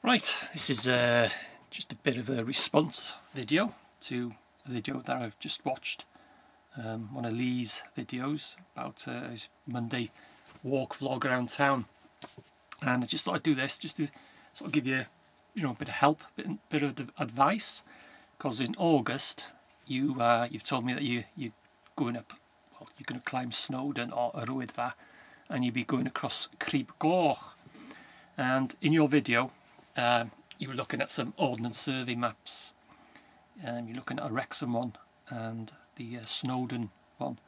Right, this is uh, just a bit of a response video to a video that I've just watched. Um, one of Lee's videos about uh, his Monday walk vlog around town. And I just thought I'd do this just to sort of give you, you know, a bit of help, a bit, bit of advice. Because in August, you uh, you've told me that you you're going up, well, you're going to climb Snowdon or Yr and you'll be going across Crib Goch. And in your video, um, you were looking at some Ordnance Survey maps. Um, you're looking at a Wrexham one and the uh, Snowdon one.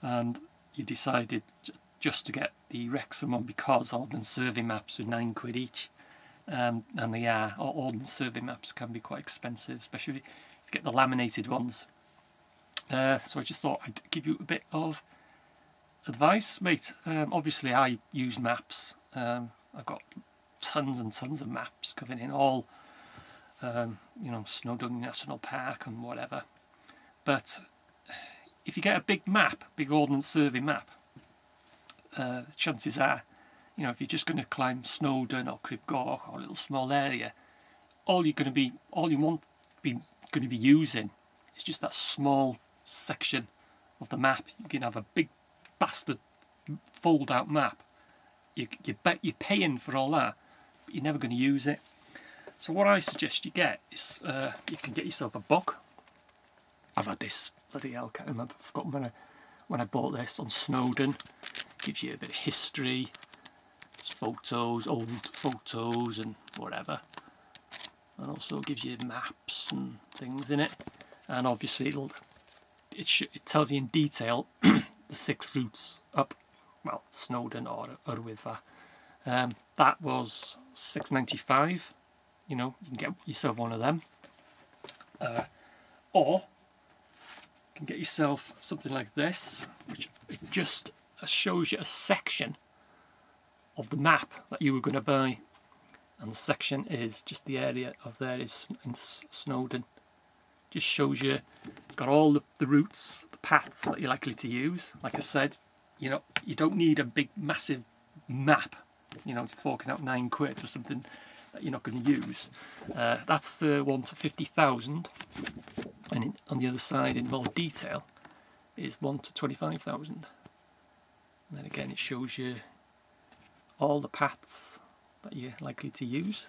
And you decided just to get the Wrexham one because Ordnance Survey maps are nine quid each. Um, and they are, or Ordnance Survey maps can be quite expensive, especially if you get the laminated ones. Uh, so I just thought I'd give you a bit of advice, mate. Um, obviously I use maps. Um, I've got tons and tons of maps covering in all, um, you know, Snowdon National Park and whatever. But if you get a big map, big Ordnance Survey map, uh, chances are, you know, if you're just going to climb Snowdon or Crib Goch or a little small area, all you're going to be, all you want be going to be using is just that small section of the map. You can have a big bastard fold out map. You, you bet you're paying for all that, you're never going to use it. So what I suggest you get is uh, you can get yourself a book. I've had this bloody hell, can't remember, I've forgotten when I when I bought this on Snowdon. Gives you a bit of history, photos, old photos and whatever. And also gives you maps and things in it. And obviously it'll it, it tells you in detail the six routes up, well, Snowdon or Wyddfa. Um, that was 6.95. You know, you can get yourself one of them. Uh, or you can get yourself something like this, which it just shows you a section of the map that you were going to buy. And the section is just the area of there is in Snowdon. Just shows you, got all the, the routes, the paths that you're likely to use. Like I said, you know, you don't need a big, massive map you know, forking out nine quid for something that you're not going to use. Uh, that's the one to 50,000 and in, on the other side in more detail is one to 25,000. And then again it shows you all the paths that you're likely to use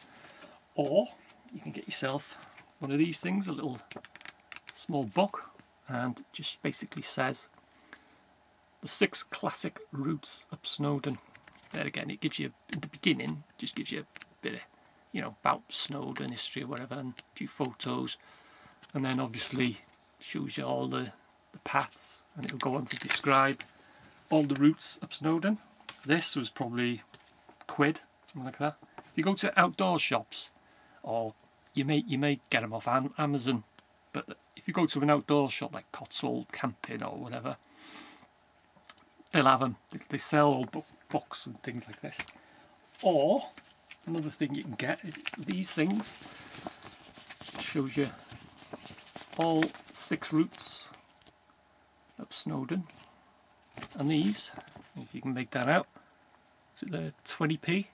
or you can get yourself one of these things, a little small book and just basically says the six classic routes up Snowdon again it gives you in the beginning just gives you a bit of you know about Snowdon history or whatever and a few photos. And then obviously shows you all the, the paths and it'll go on to describe all the routes up Snowdon this was probably quid something like that. If you go to outdoor shops or you may you may get them off Amazon but if you go to an outdoor shop like Cotswold Camping or whatever they'll have them they sell all box and things like this. Or another thing you can get is these things. Shows you all six routes up Snowdon. And these, if you can make that out, is it the 20p?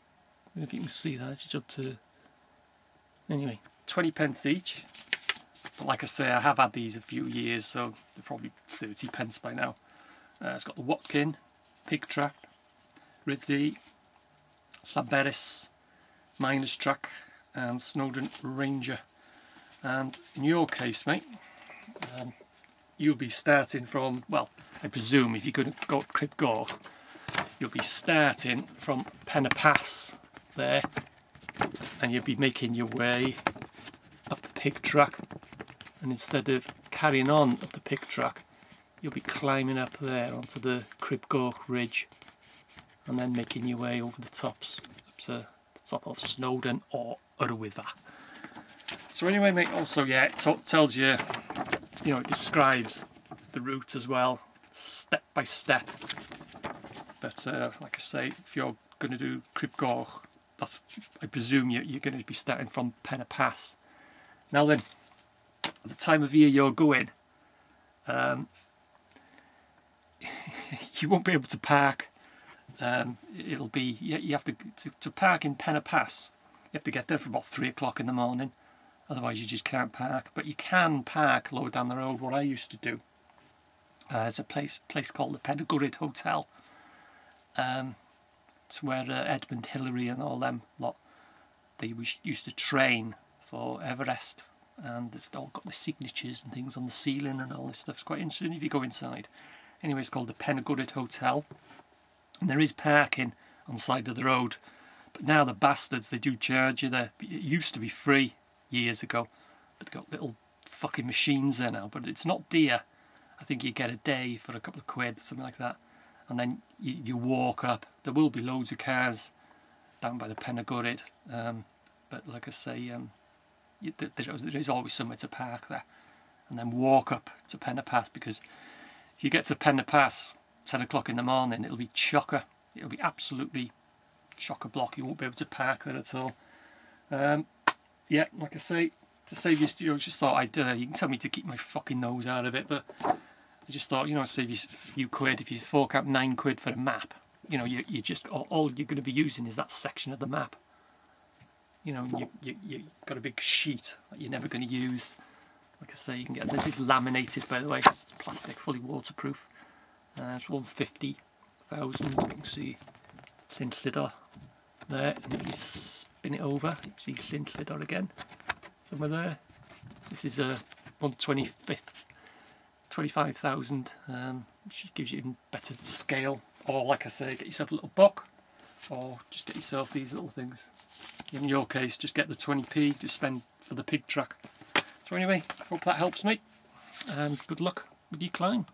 if you can see that, it's up to anyway 20 pence each. But like I say, I have had these a few years, so they're probably 30 pence by now. Uh, it's got the Watkin, Pig Track, Rhyd Ddu, Llanberis, Miners Track and Snowdon Ranger. And in your case, mate, um, you'll be starting from, well, I presume if you're going to go up Crib Goch, you'll be starting from Pen y Pass there, and you'll be making your way up the pig track. And instead of carrying on up the pig track, you'll be climbing up there onto the Crib Goch Ridge and then making your way over the tops up to the top of Snowdon or Wyddfa. So anyway mate, also yeah, it tells you, you know, it describes the route as well, step by step. But uh, like I say, if you're going to do Crib Goch, that's, I presume you, you're going to be starting from Pen y Pass. Now then, at the time of year you're going, um, you won't be able to park um, it'll be you have to, to, to park in Pen y Pass You have to get there for about three o'clock in the morning, otherwise you just can't park. But you can park lower down the road. What I used to do, uh, there's a place place called the Pen-y-Gwryd Hotel. Um, it's where uh, Edmund Hillary and all them lot they used to train for Everest, and it's all got the signatures and things on the ceiling and all this stuff. It's quite interesting if you go inside. Anyway, it's called the Pen-y-Gwryd Hotel, and there is parking on the side of the road but now the bastards, they do charge you there. It used to be free years ago, but they've got little fucking machines there now. But it's not dear. I think you get a day for a couple of quid, something like that. And then you, you walk up. There will be loads of cars down by the Pen-y-Gwryd. Um, but like I say, um, you, there, there is always somewhere to park there. And then walk up to Pen Pass because if you get to Pen Pass 10 o'clock in the morning, it'll be chocker. It'll be absolutely chock a block. You won't be able to park there at all. Um, yeah like I say to save you know just thought I'd uh, you can tell me to keep my fucking nose out of it but I just thought you know save you a few quid. If you fork out nine quid for a map you know you, you just all, you're going to be using is that section of the map. You know you, you, you got a big sheet that you're never going to use. Like I say you can get this is laminated by the way. It's plastic fully waterproof uh, it's 150,000 you can see thin slider there and if you spin it over you see thin slider again. Somewhere there. This is a 125th 25,000 um, which gives you even better scale. Or like I say get yourself a little book or just get yourself these little things. In your case just get the 20p to spend for the pig track. So anyway hope that helps me and good luck with your climb